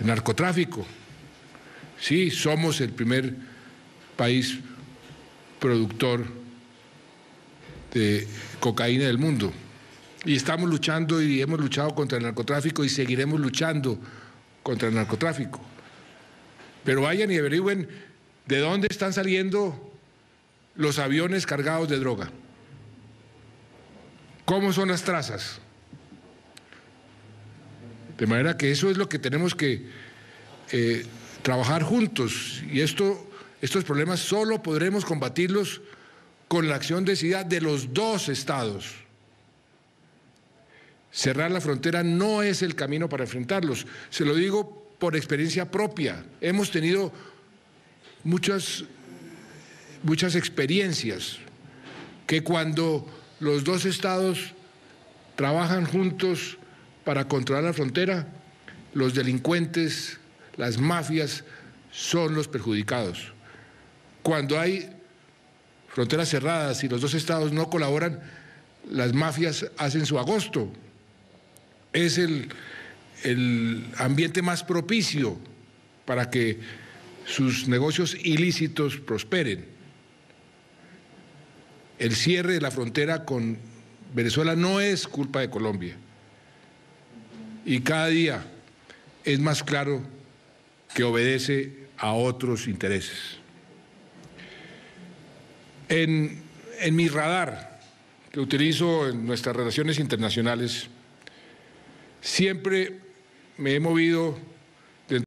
el narcotráfico. Sí, somos el primer país productor de cocaína del mundo. Y estamos luchando y hemos luchado contra el narcotráfico y seguiremos luchando contra el narcotráfico. Pero vayan y averigüen de dónde están saliendo los aviones cargados de droga. ¿Cómo son las trazas? De manera que eso es lo que tenemos que eh, trabajar juntos. Y esto, estos problemas solo podremos combatirlos con la acción decidida de los dos estados. Cerrar la frontera no es el camino para enfrentarlos. Se lo digo por experiencia propia. Hemos tenido muchas, muchas experiencias que cuando los dos estados trabajan juntos para controlar la frontera, los delincuentes, las mafias son los perjudicados. Cuando hay fronteras cerradas y los dos estados no colaboran, las mafias hacen su agosto. Es el, el ambiente más propicio para que sus negocios ilícitos prosperen. El cierre de la frontera con Venezuela no es culpa de Colombia. Y cada día es más claro que obedece a otros intereses. En, en mi radar, que utilizo en nuestras relaciones internacionales, siempre me he movido